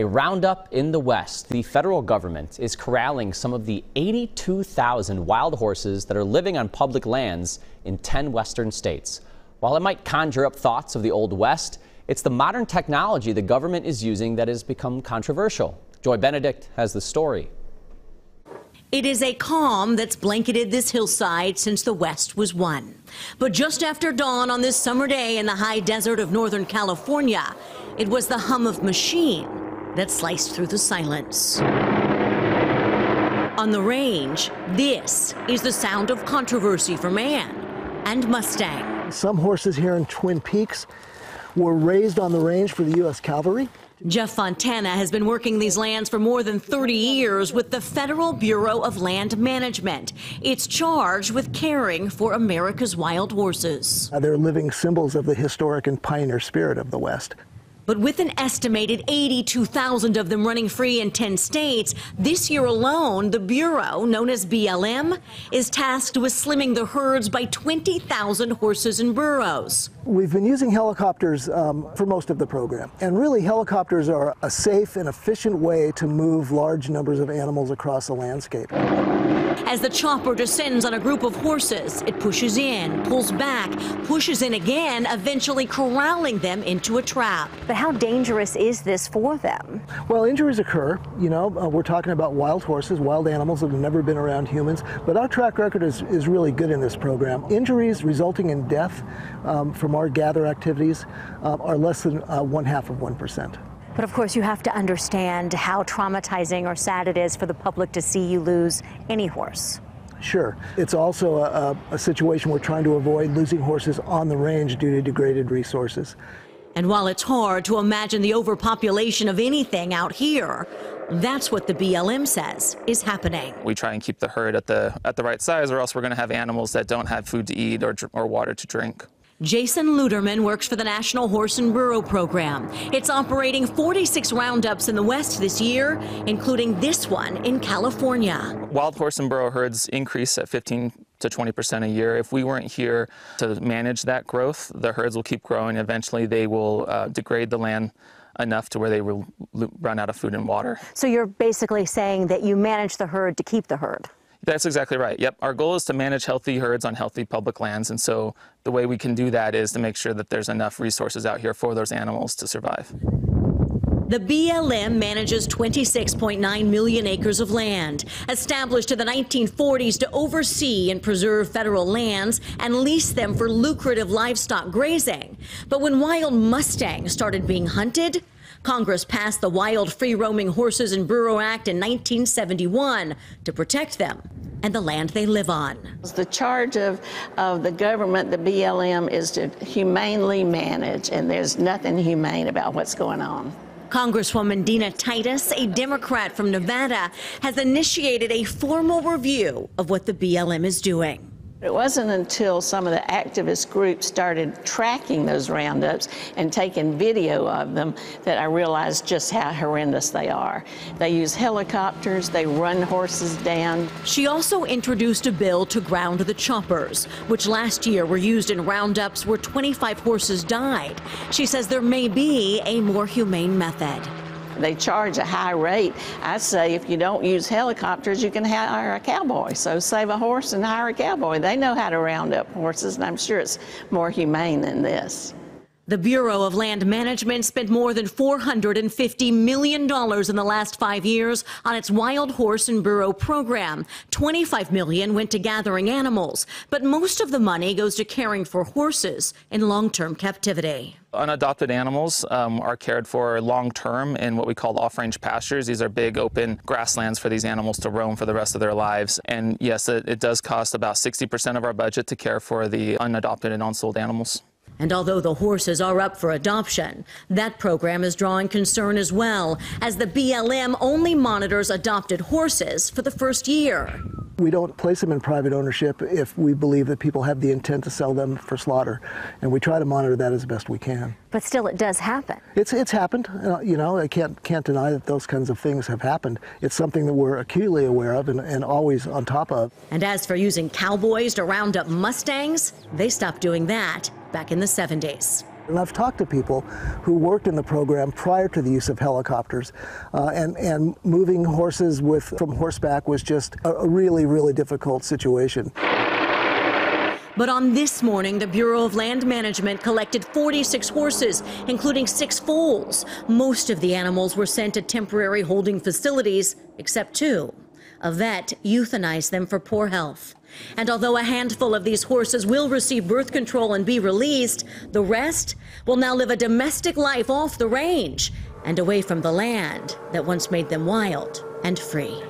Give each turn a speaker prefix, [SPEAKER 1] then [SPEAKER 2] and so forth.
[SPEAKER 1] A roundup in the West. The federal government is corralling some of the 82,000 wild horses that are living on public lands in 10 western states. While it might conjure up thoughts of the Old West, it's the modern technology the government is using that has become controversial. Joy Benedict has the story.
[SPEAKER 2] It is a calm that's blanketed this hillside since the West was won. But just after dawn on this summer day in the high desert of Northern California, it was the hum of machine that sliced through the silence. On the range, this is the sound of controversy for man and Mustang.
[SPEAKER 3] Some horses here in Twin Peaks were raised on the range for the U.S. Cavalry.
[SPEAKER 2] Jeff Fontana has been working these lands for more than 30 years with the Federal Bureau of Land Management. It's charged with caring for America's wild horses.
[SPEAKER 3] Uh, they're living symbols of the historic and pioneer spirit of the West.
[SPEAKER 2] But with an estimated 82,000 of them running free in 10 states, this year alone, the Bureau, known as BLM, is tasked with slimming the herds by 20,000 horses and burros.
[SPEAKER 3] We've been using helicopters um, for most of the program. And really, helicopters are a safe and efficient way to move large numbers of animals across a landscape.
[SPEAKER 2] As the chopper descends on a group of horses, it pushes in, pulls back, pushes in again, eventually corralling them into a trap.
[SPEAKER 4] But how dangerous is this for them?
[SPEAKER 3] Well, injuries occur. You know, uh, we're talking about wild horses, wild animals that have never been around humans. But our track record is, is really good in this program. Injuries resulting in death um, from our gather activities uh, are less than uh, one half of 1%.
[SPEAKER 4] But of course, you have to understand how traumatizing or sad it is for the public to see you lose any horse.
[SPEAKER 3] Sure. It's also a, a, situation we're trying to avoid losing horses on the range due to degraded resources.
[SPEAKER 2] And while it's hard to imagine the overpopulation of anything out here, that's what the BLM says is happening.
[SPEAKER 5] We try and keep the herd at the at the right size, or else we're going to have animals that don't have food to eat or, or water to drink.
[SPEAKER 2] Jason Lutterman works for the National Horse and Burro Program. It's operating 46 roundups in the West this year, including this one in California.
[SPEAKER 5] Wild horse and burro herds increase at 15 to 20 percent a year. If we weren't here to manage that growth, the herds will keep growing. Eventually, they will uh, degrade the land enough to where they will run out of food and water.
[SPEAKER 4] So you're basically saying that you manage the herd to keep the herd?
[SPEAKER 5] That's exactly right. Yep. Our goal is to manage healthy herds on healthy public lands. And so the way we can do that is to make sure that there's enough resources out here for those animals to survive.
[SPEAKER 2] The BLM manages 26.9 million acres of land, established in the 1940s to oversee and preserve federal lands and lease them for lucrative livestock grazing. But when wild mustangs started being hunted, Congress passed the Wild Free Roaming Horses and Burro Act in 1971 to protect them and the land they live on.
[SPEAKER 6] The charge of, of the government, the BLM, is to humanely manage, and there's nothing humane about what's going on.
[SPEAKER 2] Congresswoman Dina Titus, a Democrat from Nevada, has initiated a formal review of what the BLM is doing.
[SPEAKER 6] It wasn't until some of the activist groups started tracking those roundups and taking video of them that I realized just how horrendous they are. They use helicopters, they run horses down.
[SPEAKER 2] She also introduced a bill to ground the choppers, which last year were used in roundups where 25 horses died. She says there may be a more humane method.
[SPEAKER 6] They charge a high rate. I say if you don't use helicopters, you can hire a cowboy. So save a horse and hire a cowboy. They know how to round up horses, and I'm sure it's more humane than this.
[SPEAKER 2] The Bureau of Land Management spent more than $450 million in the last five years on its wild horse and burro program. 25 million went to gathering animals, but most of the money goes to caring for horses in long-term captivity.
[SPEAKER 5] Unadopted animals um, are cared for long term in what we call off range pastures. These are big open grasslands for these animals to roam for the rest of their lives. And yes, it, it does cost about 60% of our budget to care for the unadopted and unsold animals.
[SPEAKER 2] And although the horses are up for adoption, that program is drawing concern as well, as the BLM only monitors adopted horses for the first year.
[SPEAKER 3] We don't place them in private ownership if we believe that people have the intent to sell them for slaughter, and we try to monitor that as best we can.
[SPEAKER 4] But still, it does happen.
[SPEAKER 3] It's it's happened. Uh, you know, I can't can't deny that those kinds of things have happened. It's something that we're acutely aware of and, and always on top of.
[SPEAKER 2] And as for using cowboys to round up mustangs, they stopped doing that back in the 70s.
[SPEAKER 3] And I've talked to people who worked in the program prior to the use of helicopters, uh, and, and moving horses with, from horseback was just a, a really, really difficult situation.
[SPEAKER 2] But on this morning, the Bureau of Land Management collected 46 horses, including six foals. Most of the animals were sent to temporary holding facilities, except two. A vet euthanized them for poor health. And although a handful of these horses will receive birth control and be released, the rest will now live a domestic life off the range and away from the land that once made them wild and free.